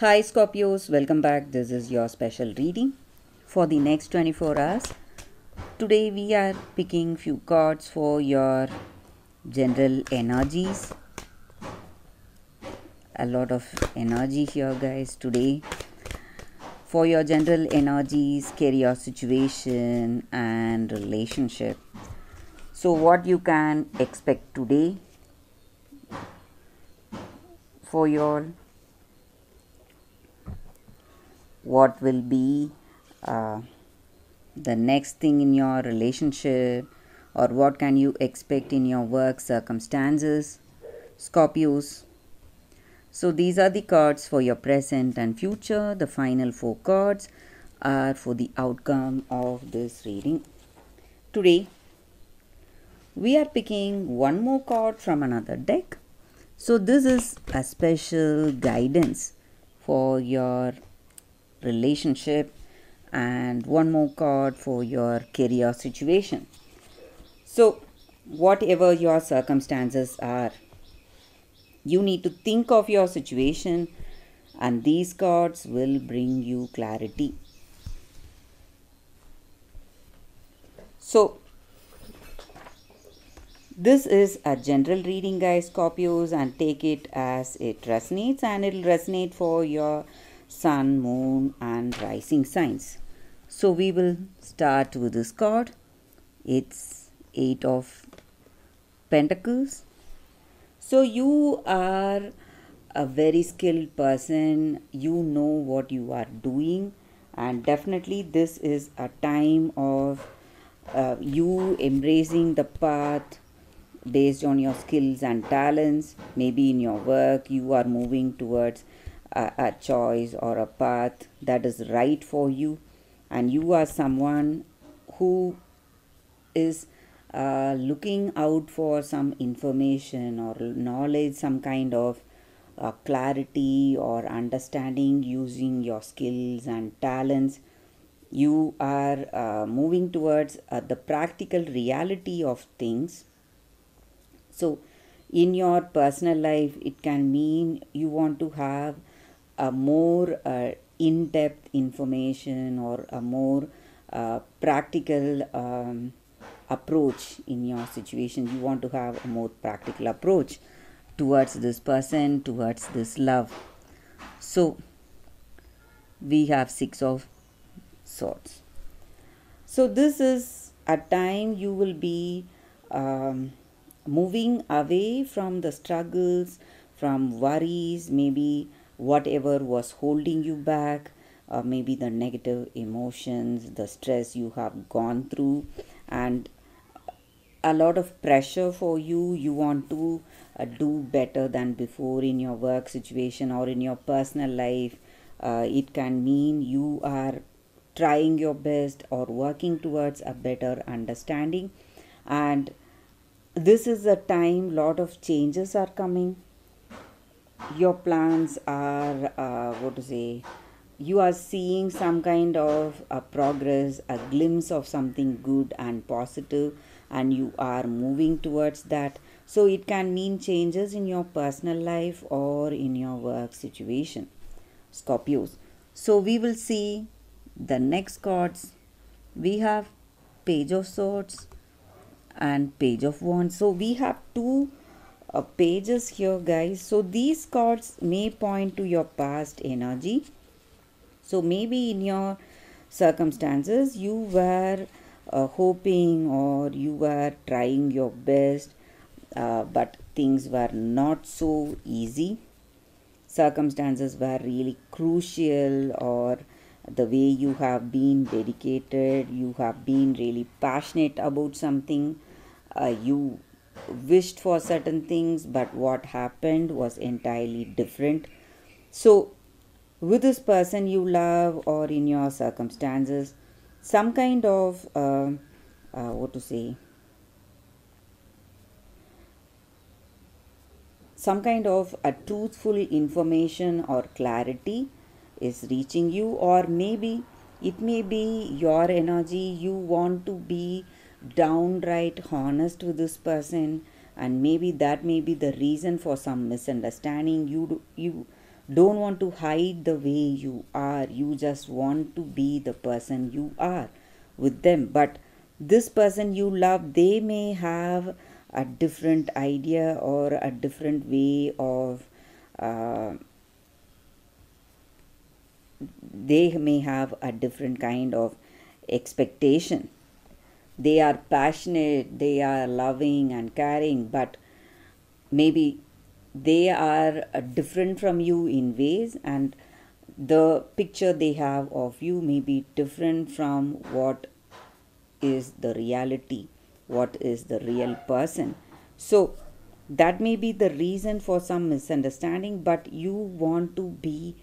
Hi Scorpios, welcome back. This is your special reading for the next 24 hours. Today we are picking few cards for your general energies. A lot of energy here guys today. For your general energies, career situation and relationship. So what you can expect today for your what will be uh, the next thing in your relationship or what can you expect in your work circumstances scorpios. So these are the cards for your present and future. The final four cards are for the outcome of this reading. Today we are picking one more card from another deck. So this is a special guidance for your relationship and one more card for your career situation. So, whatever your circumstances are, you need to think of your situation, and these cards will bring you clarity. So, this is a general reading, guys, Scorpios, and take it as it resonates, and it'll resonate for your sun, moon, and rising signs. So we will start with this card. It's Eight of Pentacles. So you are a very skilled person. You know what you are doing, and definitely this is a time of uh, you embracing the path based on your skills and talents. Maybe in your work, you are moving towards a, a choice or a path that is right for you and you are someone who is uh, looking out for some information or knowledge some kind of uh, clarity or understanding using your skills and talents you are uh, moving towards uh, the practical reality of things. So in your personal life it can mean you want to have a more uh, in-depth information or a more uh, practical um, approach in your situation. You want to have a more practical approach towards this person towards this love. So we have six of swords. So this is a time you will be um, moving away from the struggles from worries maybe whatever was holding you back, uh, maybe the negative emotions, the stress you have gone through, and a lot of pressure for you. You want to uh, do better than before in your work situation or in your personal life. Uh, it can mean you are trying your best or working towards a better understanding and this is a time lot of changes are coming your plans are uh, what to say you are seeing some kind of a progress a glimpse of something good and positive and you are moving towards that. So it can mean changes in your personal life or in your work situation. Scorpios. So we will see the next cards. We have page of swords and page of wands. So we have two uh, pages here guys. So these cards may point to your past energy. So maybe in your circumstances you were uh, hoping or you were trying your best uh, but things were not so easy. Circumstances were really crucial or the way you have been dedicated you have been really passionate about something uh, you wished for certain things, but what happened was entirely different. So, with this person you love or in your circumstances, some kind of uh, uh, what to say, some kind of a truthful information or clarity is reaching you, or maybe it may be your energy you want to be downright honest with this person and maybe that may be the reason for some misunderstanding. You do, you don't want to hide the way you are. You just want to be the person you are with them. But this person you love they may have a different idea or a different way of uh, they may have a different kind of expectation they are passionate they are loving and caring but maybe they are uh, different from you in ways and the picture they have of you may be different from what is the reality what is the real person. So that may be the reason for some misunderstanding but you want to be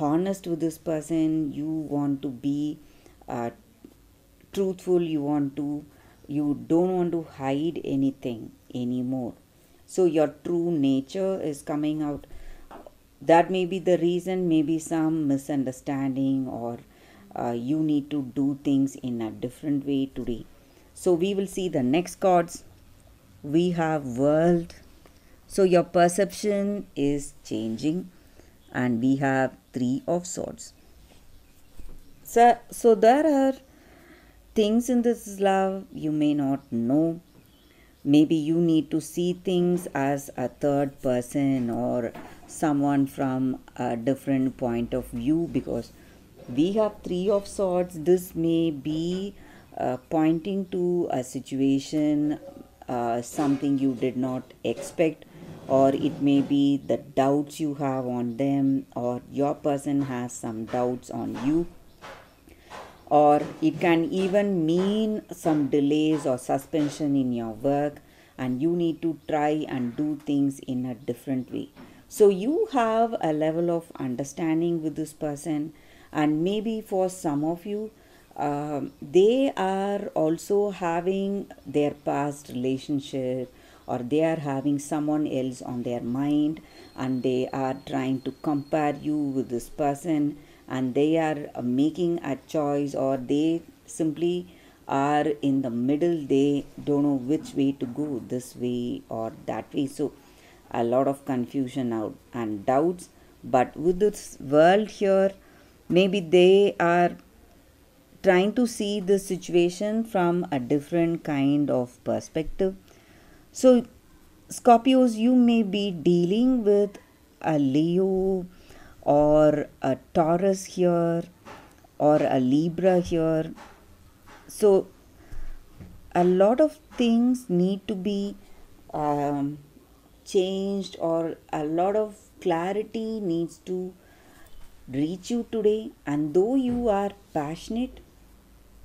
honest with this person you want to be uh, truthful you want to you don't want to hide anything anymore. So your true nature is coming out. That may be the reason maybe some misunderstanding or uh, you need to do things in a different way today. So we will see the next cards we have world. So your perception is changing and we have three of swords. So so there are things in this love you may not know. Maybe you need to see things as a third person or someone from a different point of view because we have three of swords. This may be uh, pointing to a situation uh, something you did not expect or it may be the doubts you have on them or your person has some doubts on you or it can even mean some delays or suspension in your work and you need to try and do things in a different way. So you have a level of understanding with this person and maybe for some of you um, they are also having their past relationship or they are having someone else on their mind and they are trying to compare you with this person and they are making a choice or they simply are in the middle. They don't know which way to go this way or that way. So a lot of confusion out and doubts. But with this world here maybe they are trying to see the situation from a different kind of perspective. So scorpios you may be dealing with a leo or a taurus here or a libra here. So a lot of things need to be um, changed or a lot of clarity needs to reach you today. And though you are passionate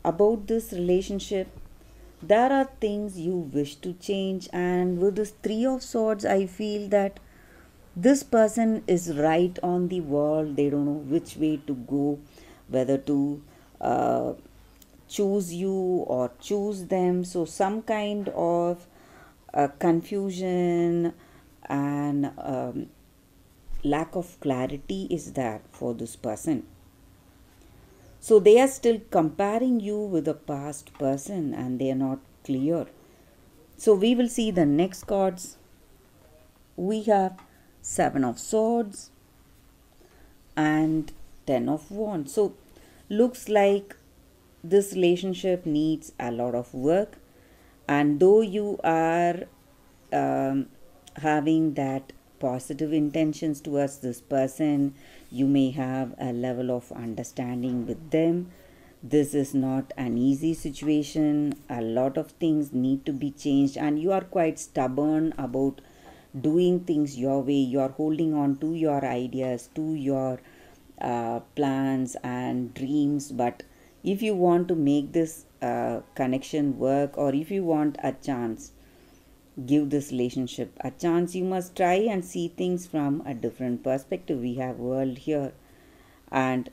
about this relationship there are things you wish to change. And with this three of swords i feel that this person is right on the wall they don't know which way to go whether to uh, choose you or choose them so some kind of uh, confusion and um, lack of clarity is there for this person. So they are still comparing you with a past person and they are not clear. So we will see the next cards. We have Seven of Swords and Ten of Wands. So looks like this relationship needs a lot of work. And though you are um, having that positive intentions towards this person you may have a level of understanding with them. This is not an easy situation. A lot of things need to be changed and you are quite stubborn about doing things your way. You are holding on to your ideas to your uh, plans and dreams. But if you want to make this uh, connection work or if you want a chance give this relationship a chance you must try and see things from a different perspective. We have world here and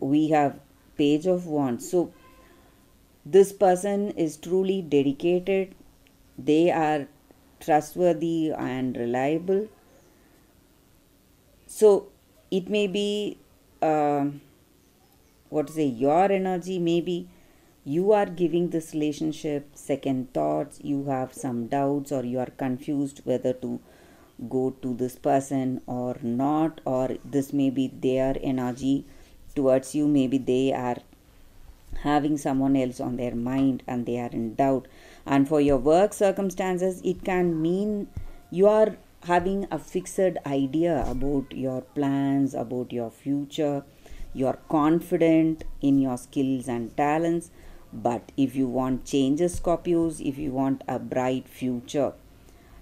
we have page of wands. So this person is truly dedicated. They are trustworthy and reliable. So it may be uh, what to say your energy. May be you are giving this relationship second thoughts. You have some doubts or you are confused whether to go to this person or not or this may be their energy towards you. Maybe they are having someone else on their mind and they are in doubt and for your work circumstances it can mean you are having a fixed idea about your plans about your future. You are confident in your skills and talents. But if you want changes scorpios if you want a bright future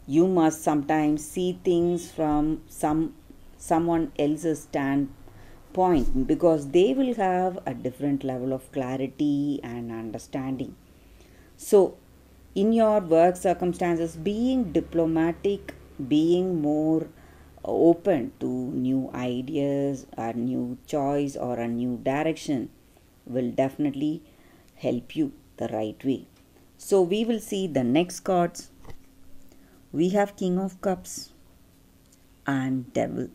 you must sometimes see things from some someone else's standpoint because they will have a different level of clarity and understanding. So in your work circumstances being diplomatic being more open to new ideas a new choice or a new direction will definitely help you the right way. So we will see the next cards. We have king of cups and devil.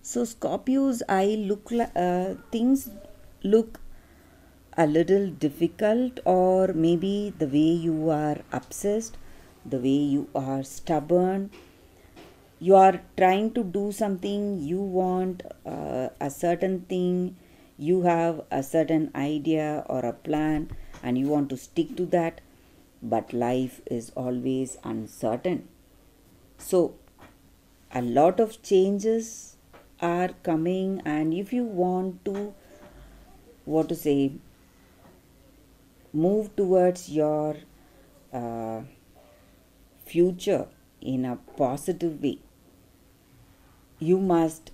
So scorpios i look uh, things look a little difficult or maybe the way you are obsessed the way you are stubborn you are trying to do something you want uh, a certain thing you have a certain idea or a plan and you want to stick to that but life is always uncertain. So a lot of changes are coming and if you want to what to say move towards your uh, future in a positive way. You must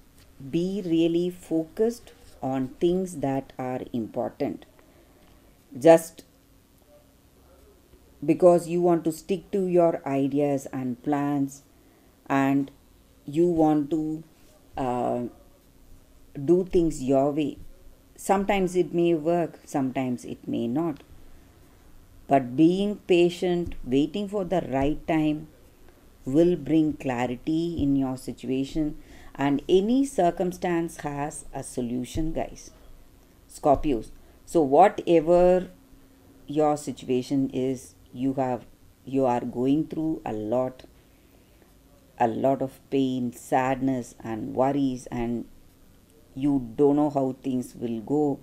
be really focused on things that are important. Just because you want to stick to your ideas and plans and you want to uh, do things your way sometimes it may work sometimes it may not but being patient, waiting for the right time, will bring clarity in your situation, and any circumstance has a solution, guys. Scorpios. So, whatever your situation is, you have you are going through a lot a lot of pain sadness and worries and you don't know how things will go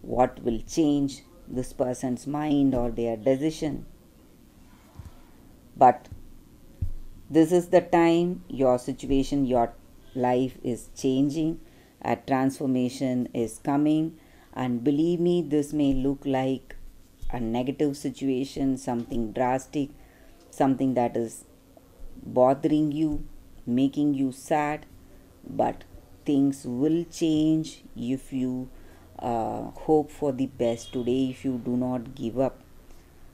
what will change this person's mind or their decision. But this is the time your situation, your life is changing, a transformation is coming, and believe me, this may look like a negative situation, something drastic, something that is bothering you, making you sad, but things will change if you uh, hope for the best today if you do not give up.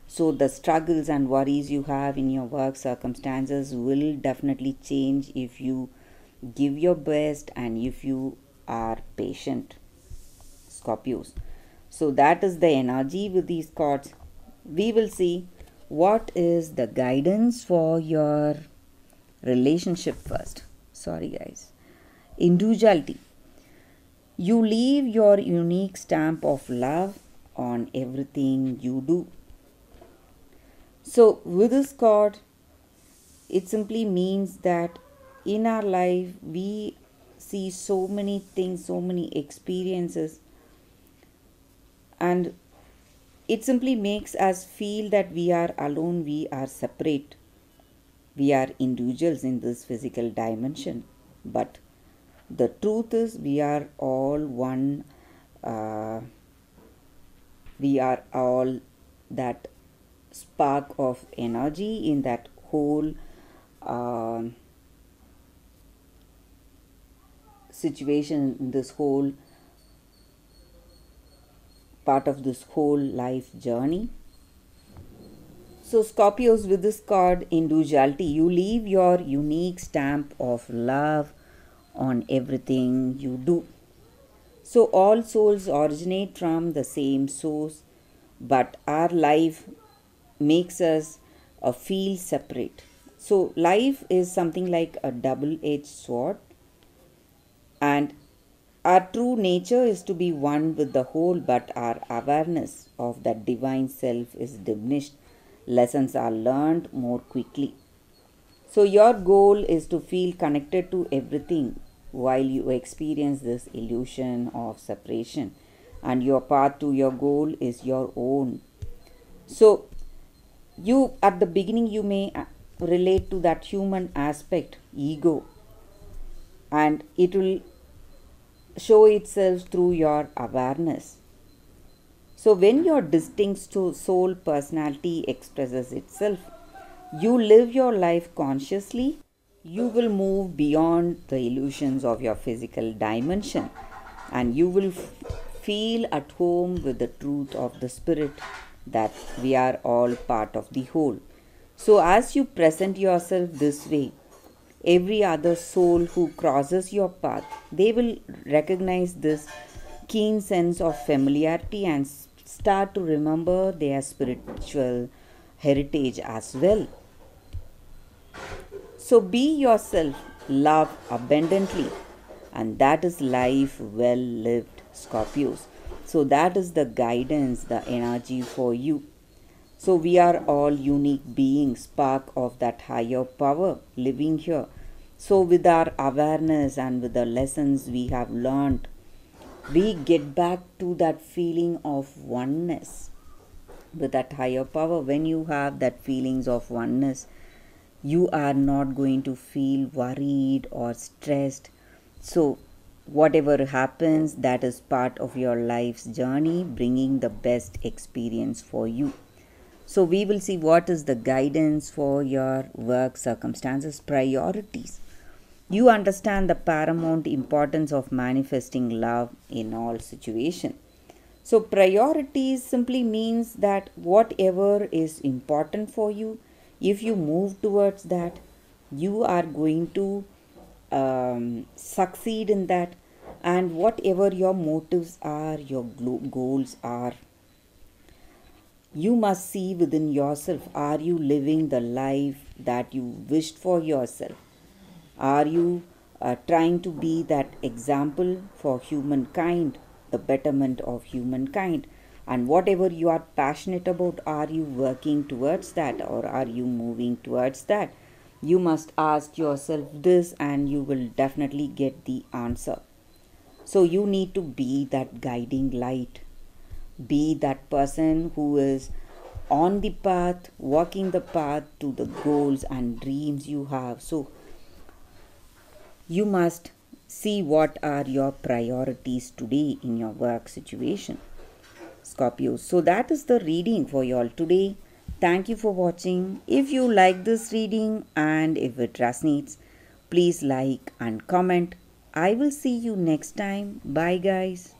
So, the struggles and worries you have in your work circumstances will definitely change if you give your best and if you are patient. Scorpios. So, that is the energy with these cards. We will see what is the guidance for your relationship first. Sorry, guys. Individuality you leave your unique stamp of love on everything you do. So, with this card, it simply means that in our life we see so many things, so many experiences, and it simply makes us feel that we are alone, we are separate, we are individuals in this physical dimension. But the truth is we are all one uh, we are all that spark of energy in that whole uh, situation in this whole part of this whole life journey. So scorpios with this card individuality you leave your unique stamp of love on everything you do. So, all souls originate from the same source, but our life makes us uh, feel separate. So, life is something like a double edged sword, and our true nature is to be one with the whole, but our awareness of that divine self is diminished. Lessons are learned more quickly. So, your goal is to feel connected to everything while you experience this illusion of separation, and your path to your goal is your own. So, you at the beginning, you may uh, relate to that human aspect, ego, and it will show itself through your awareness. So, when your distinct soul personality expresses itself, you live your life consciously, you will move beyond the illusions of your physical dimension and you will feel at home with the truth of the spirit that we are all part of the whole. So, as you present yourself this way, every other soul who crosses your path, they will recognize this keen sense of familiarity and start to remember their spiritual heritage as well. So be yourself, love abundantly, and that is life well lived, Scorpios. So that is the guidance, the energy for you. So we are all unique beings, spark of that higher power living here. So with our awareness and with the lessons we have learned, we get back to that feeling of oneness with that higher power. When you have that feelings of oneness, you are not going to feel worried or stressed. So whatever happens, that is part of your life's journey, bringing the best experience for you. So, we will see what is the guidance for your work circumstances, priorities. You understand the paramount importance of manifesting love in all situations. So, priorities simply means that whatever is important for you, if you move towards that, you are going to um, succeed in that. And whatever your motives are, your goals are, you must see within yourself are you living the life that you wished for yourself? Are you uh, trying to be that example for humankind, the betterment of humankind? And whatever you are passionate about, are you working towards that or are you moving towards that? You must ask yourself this and you will definitely get the answer. So, you need to be that guiding light be that person who is on the path, walking the path to the goals and dreams you have. So, you must see what are your priorities today in your work situation. Scorpio. So, that is the reading for you all today. Thank you for watching. If you like this reading and if it resonates, please like and comment. I will see you next time. Bye, guys.